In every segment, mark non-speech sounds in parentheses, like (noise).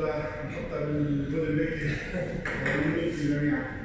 نحطها الجزء البيتي ونملك (laughs) الجميع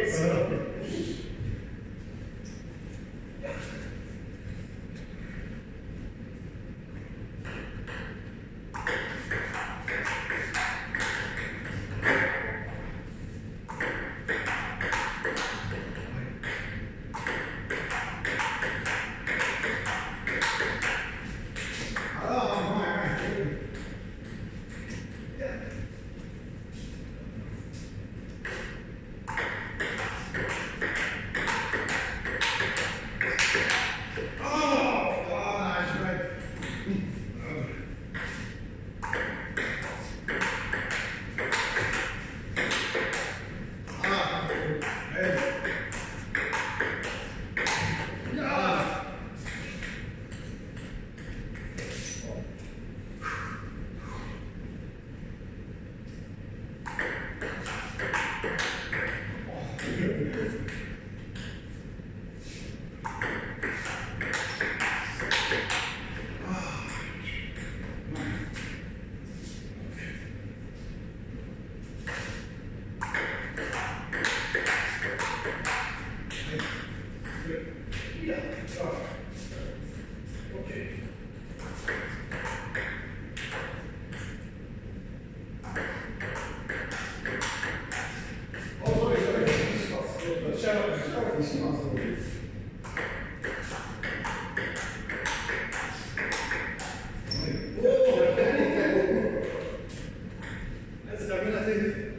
Deus. くします。That's not gonna.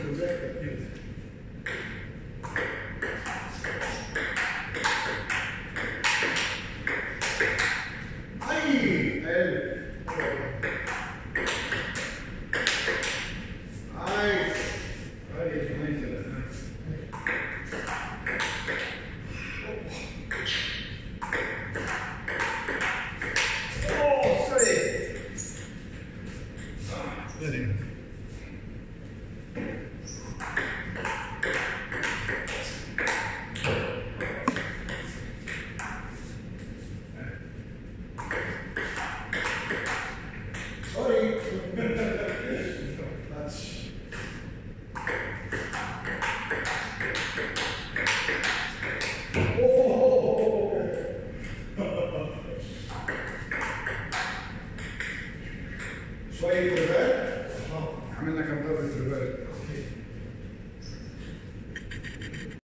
correct opinion.